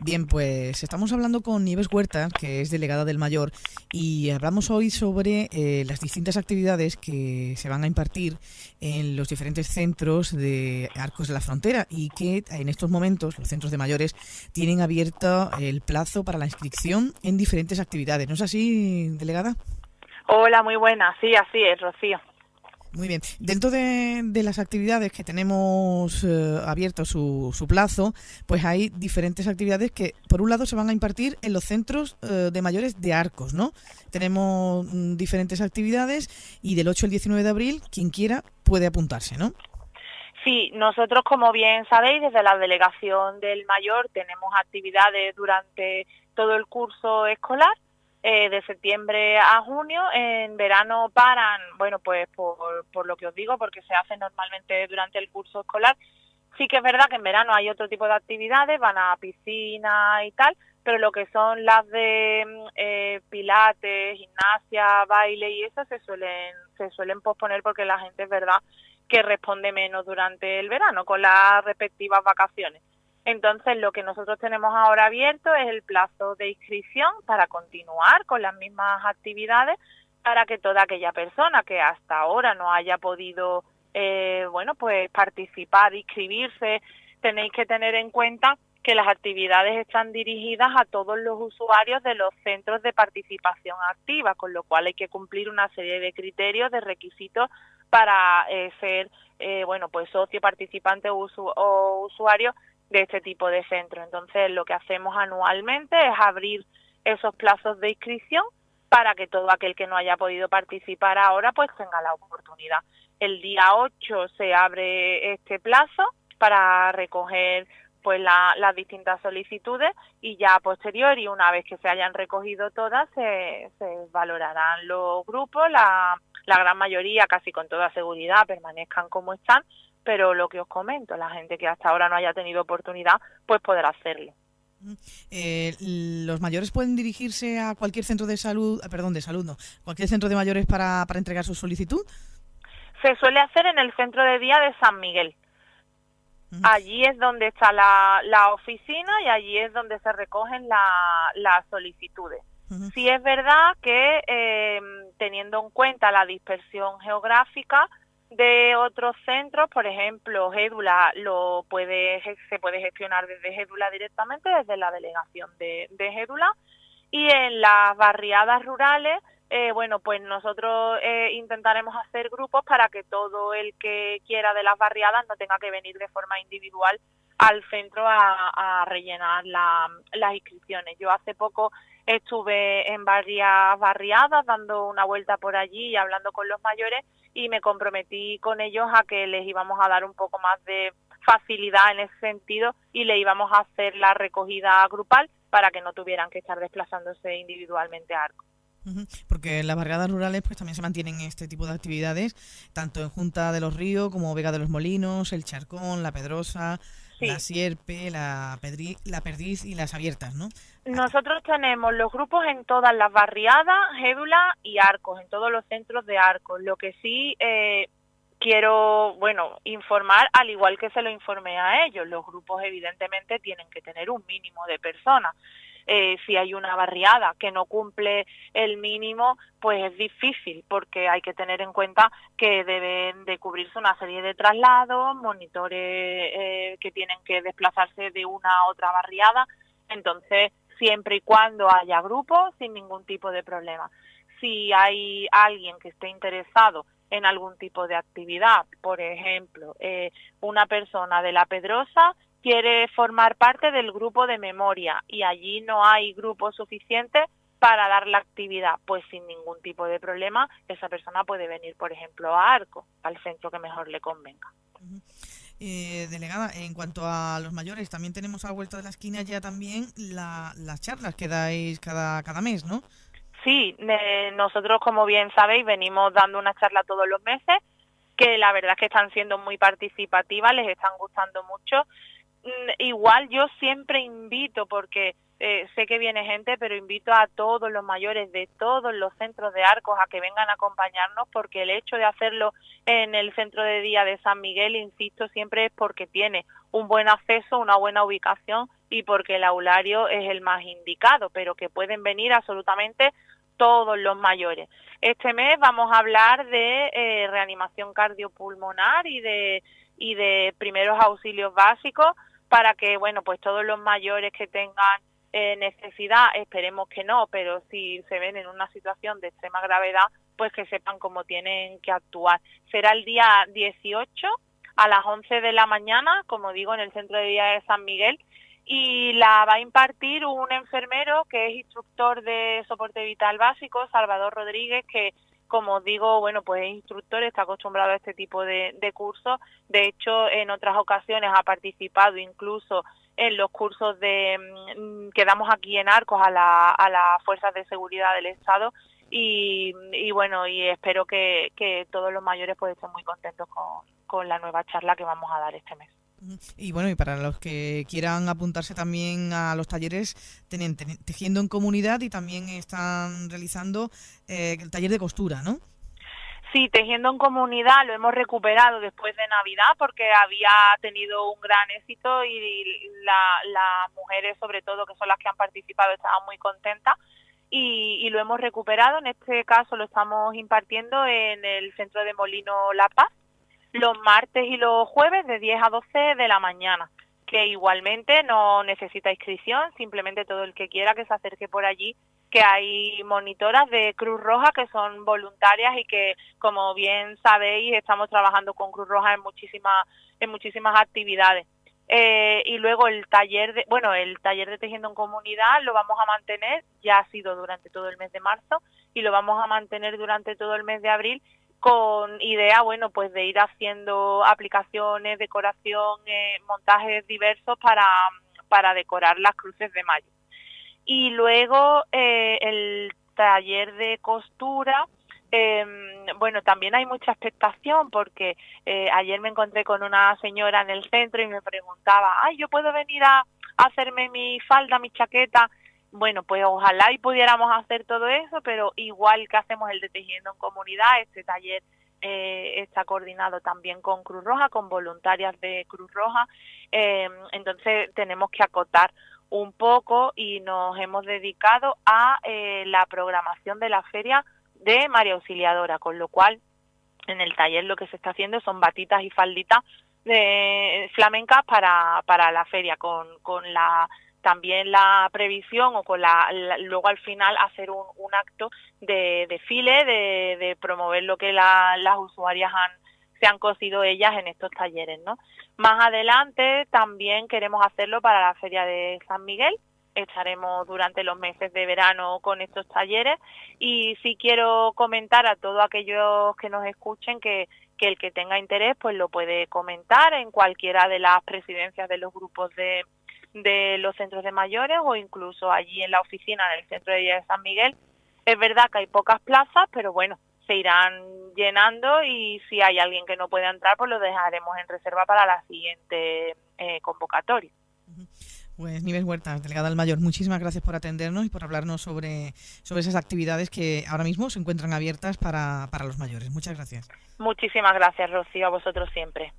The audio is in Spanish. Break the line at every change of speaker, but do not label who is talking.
Bien, pues estamos hablando con Nieves Huerta, que es delegada del Mayor, y hablamos hoy sobre eh, las distintas actividades que se van a impartir en los diferentes centros de Arcos de la Frontera y que en estos momentos los centros de mayores tienen abierto el plazo para la inscripción en diferentes actividades. ¿No es así, delegada?
Hola, muy buena. Sí, así es, Rocío.
Muy bien. Dentro de, las actividades que tenemos eh, abierto su, su, plazo, pues hay diferentes actividades que, por un lado, se van a impartir en los centros eh, de mayores de Arcos, ¿no? Tenemos mm, diferentes actividades y del 8 al 19 de abril, quien quiera puede apuntarse, ¿no?
Sí, nosotros, como bien sabéis, desde la delegación del mayor tenemos actividades durante todo el curso escolar eh, de septiembre a junio. En verano paran, bueno, pues por, por lo que os digo, porque se hace normalmente durante el curso escolar. Sí que es verdad que en verano hay otro tipo de actividades, van a piscina y tal, pero lo que son las de eh, pilates, gimnasia, baile y eso se suelen, se suelen posponer porque la gente es verdad que responde menos durante el verano con las respectivas vacaciones. Entonces, lo que nosotros tenemos ahora abierto es el plazo de inscripción para continuar con las mismas actividades para que toda aquella persona que hasta ahora no haya podido, eh, bueno, pues participar, inscribirse, tenéis que tener en cuenta que las actividades están dirigidas a todos los usuarios de los centros de participación activa, con lo cual hay que cumplir una serie de criterios, de requisitos para eh, ser, eh, bueno, pues socio, participante o, o usuario de este tipo de centros. Entonces, lo que hacemos anualmente es abrir esos plazos de inscripción para que todo aquel que no haya podido participar ahora pues tenga la oportunidad. El día 8 se abre este plazo para recoger pues las distintas solicitudes y ya a posteriori, una vez que se hayan recogido todas, se, se valorarán los grupos, la, la gran mayoría, casi con toda seguridad, permanezcan como están, pero lo que os comento, la gente que hasta ahora no haya tenido oportunidad, pues podrá hacerlo.
Eh, los mayores pueden dirigirse a cualquier centro de salud, eh, perdón, de salud no, cualquier centro de mayores para, para entregar su solicitud.
Se suele hacer en el centro de día de San Miguel. Allí es donde está la, la, oficina y allí es donde se recogen las solicitudes. Sí es verdad que eh, teniendo en cuenta la dispersión geográfica, de otros centros, por ejemplo, Gédula lo puede, se puede gestionar desde Gédula directamente, desde la delegación de, de Gédula. Y en las barriadas rurales, eh, bueno, pues nosotros eh, intentaremos hacer grupos para que todo el que quiera de las barriadas no tenga que venir de forma individual al centro a, rellenar las inscripciones. Yo hace poco estuve en varias barriadas dando una vuelta por allí y hablando con los mayores y me comprometí con ellos a que les íbamos a dar un poco más de facilidad en ese sentido y le íbamos a hacer la recogida grupal para que no tuvieran que estar desplazándose individualmente a Arco.
Porque en las barriadas rurales pues también se mantienen este tipo de actividades, tanto en Junta de los Ríos como Vega de los Molinos, El Charcón, La Pedrosa, la sierpe, la, la perdiz y las abiertas, ¿no?
Nosotros tenemos los grupos en todas las barriadas, Gédula y Arcos, en todos los centros de Arcos. Lo que sí eh, quiero, bueno, informar, al igual que se lo informé a ellos, los grupos evidentemente tienen que tener un mínimo de personas. Eh, si hay una barriada que no cumple el mínimo, pues es difícil porque hay que tener en cuenta que deben de cubrirse una serie de traslados, monitores eh, que tienen que desplazarse de una a otra barriada. Entonces, siempre y cuando haya grupos, sin ningún tipo de problema. Si hay alguien que esté interesado en algún tipo de actividad, por ejemplo, eh, una persona de la Pedrosa quiere formar parte del grupo de memoria y allí no hay grupo suficiente para dar la actividad, pues sin ningún tipo de problema, esa persona puede venir, por ejemplo, a Arco, al centro que mejor le convenga.
Eh, delegada, en cuanto a los mayores, también tenemos a la vuelta de la esquina ya también las charlas que dais cada, cada mes, ¿no?
Sí, nosotros, como bien sabéis, venimos dando una charla todos los meses, que la verdad es que están siendo muy participativas, les están gustando mucho igual yo siempre invito, porque eh, sé que viene gente, pero invito a todos los mayores de todos los centros de arcos a que vengan a acompañarnos, porque el hecho de hacerlo en el centro de día de San Miguel, insisto, siempre es porque tiene un buen acceso, una buena ubicación y porque el aulario es el más indicado, pero que pueden venir absolutamente todos los mayores. Este mes vamos a hablar de eh, reanimación cardiopulmonar y de y de primeros auxilios básicos para que bueno pues todos los mayores que tengan eh, necesidad esperemos que no pero si se ven en una situación de extrema gravedad pues que sepan cómo tienen que actuar será el día 18 a las 11 de la mañana como digo en el centro de día de San Miguel y la va a impartir un enfermero que es instructor de soporte vital básico, Salvador Rodríguez, que como digo, bueno, pues es instructor, está acostumbrado a este tipo de, cursos. De hecho, en otras ocasiones ha participado incluso en los cursos de mm, que damos aquí en Arcos a, la, a las fuerzas de seguridad del Estado y, bueno, y espero que, que, todos los mayores pues estén muy contentos con, con la nueva charla que vamos a dar este mes.
Y bueno, y para los que quieran apuntarse también a los talleres, tienen tejiendo en comunidad y también están realizando eh, el taller de costura, ¿no?
Sí, tejiendo en comunidad lo hemos recuperado después de Navidad porque había tenido un gran éxito y las mujeres, sobre todo, que son las que han participado, estaban muy contentas y, y, lo hemos recuperado. En este caso lo estamos impartiendo en el centro de Molino La Paz los martes y los jueves de 10 a 12 de la mañana, que igualmente no necesita inscripción, simplemente todo el que quiera que se acerque por allí, que hay monitoras de Cruz Roja que son voluntarias y que, como bien sabéis, estamos trabajando con Cruz Roja en muchísimas, en muchísimas actividades. Eh, y luego el taller de, bueno, el taller de tejiendo en comunidad lo vamos a mantener, ya ha sido durante todo el mes de marzo y lo vamos a mantener durante todo el mes de abril con idea, bueno, pues de ir haciendo aplicaciones, decoración, eh, montajes diversos para, para decorar las cruces de mayo. Y luego eh, el taller de costura, em, bueno, también hay mucha expectación porque eh, ayer me encontré con una señora en el centro y me preguntaba, ay, yo puedo venir a hacerme mi falda, mi chaqueta bueno, pues ojalá y pudiéramos hacer todo eso, pero igual que hacemos el de tejiendo en comunidad, este taller eh, está coordinado también con Cruz Roja, con voluntarias de Cruz Roja, eh, entonces tenemos que acotar un poco y nos hemos dedicado a eh, la programación de la feria de María Auxiliadora, con lo cual en el taller lo que se está haciendo son batitas y falditas de flamencas para, para la feria, con, con la también la previsión o con la, luego al final hacer un, acto de desfile, de, de, promover lo que las usuarias han, se han cosido ellas en estos talleres, ¿no? Más adelante también queremos hacerlo para la Feria de San Miguel, estaremos durante los meses de verano con estos talleres y sí quiero comentar a todos aquellos que nos escuchen que, que el que tenga interés pues lo puede comentar en cualquiera de las presidencias de los grupos de, de los centros de mayores o incluso allí en la oficina del centro de día de San Miguel. Es verdad que hay pocas plazas, pero bueno, se irán llenando y si hay alguien que no puede entrar, pues lo dejaremos en reserva para la siguiente eh, convocatoria.
Pues Nives Huerta, delegada del Mayor, muchísimas gracias por atendernos y por hablarnos sobre, sobre esas actividades que ahora mismo se encuentran abiertas para, para los mayores. Muchas gracias.
Muchísimas gracias, Rocío, a vosotros siempre.